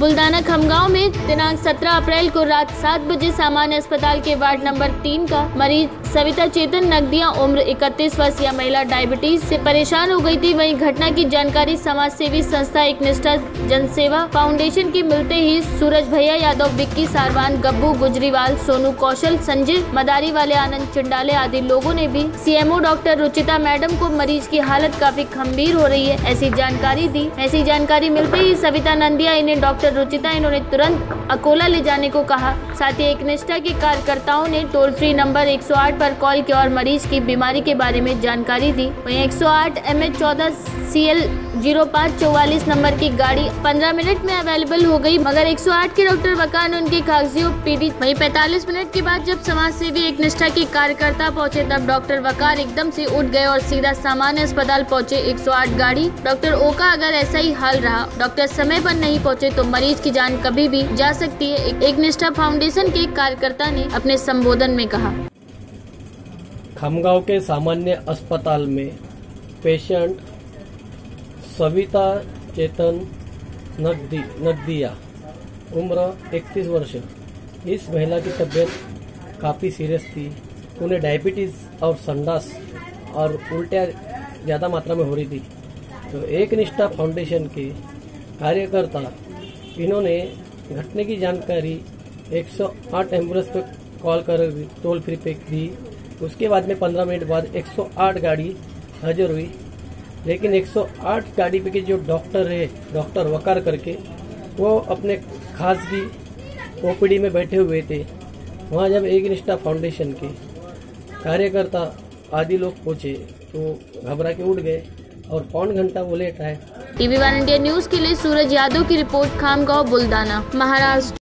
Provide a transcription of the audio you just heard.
बुल्दाना खमगांव में दिनांक 17 अप्रैल को रात सात बजे सामान्य अस्पताल के वार्ड नंबर तीन का मरीज़ सविता चेतन, नगदिया उम्र 31 वर्षीय महिला डायबिटीज़ से परेशान हो गई थी। वहीं घटना की जानकारी समाज सेवी संस्था एक निष्ठा जनसेवा फाउंडेशन की मिलते ही सूरज भैया यादव, विक्की सारवान, गब्बू गुजरीवाल, सोनू कौशल, संजय मदारी वाले आनंद चिंडाले आदि लोगों ने भी सीएमओ डॉक्टर रुचिता मैडम को मरीज़ की हालत काफ़ी गंभीर हो रही है, ऐसी जानकारी दी। ऐसी जानकारी मिलते ही सविता नंदिया, इन्हें डॉक्टर रुचिता इन्होंने तुरंत अकोला ले जाने को कहा। साथ ही एक निष्ठा के कार्यकर्ताओं ने टोल फ्री नंबर 108 पर कॉल किया और मरीज़ की बीमारी के बारे में जानकारी दी। वहीं 108 एम एच चौदह सी एल ज़ीरो पाँच चौवालीस नंबर की गाड़ी 15 मिनट में अवेलेबल हो गई, मगर 108 के डॉक्टर वकार ने उनकी कागजियों पीड़ी वहीं 45 मिनट के बाद जब समाज सेवी एक निष्ठा के कार्यकर्ता पहुँचे, तब डॉक्टर वकार एकदम से उठ गए और सीधा सामान्य अस्पताल पहुँचे 108 गाड़ी। डॉक्टर ओका, अगर ऐसा ही हाल रहा, डॉक्टर समय पर नहीं पहुँचे तो मरीज़ की जान कभी भी जा सकती है एक निष्ठा फाउंडेशन के कार्यकर्ता ने अपने संबोधन में कहा। खामगांव के सामान्य अस्पताल में पेशेंट सविता चेतन नगदी, नगदिया, उम्र 31 वर्ष। इस महिला की तबीयत काफ़ी सीरियस थी। उन्हें डायबिटीज़ और संडास और उल्टियाँ ज़्यादा मात्रा में हो रही थी। तो एक निष्ठा फाउंडेशन के कार्यकर्ता, इन्होंने घटने की जानकारी 108 एंबुलेंस पे कॉल कर टोल फ्री पे दी उसके बाद में 15 मिनट बाद 108 गाड़ी हाजिर हुई। लेकिन 108 गाड़ी पे के जो डॉक्टर है, डॉक्टर वकार करके, वो अपने खासगी ओपीडी में बैठे हुए थे। वहाँ जब एक निष्ठा फाउंडेशन के कार्यकर्ता आदि लोग पहुँचे तो घबरा के उठ गए और पौन घंटा वो लेट आए। टीवी वन इंडिया न्यूज़ के लिए सूरज यादव की रिपोर्ट खामगांव, बुल्दाना, महाराष्ट्र।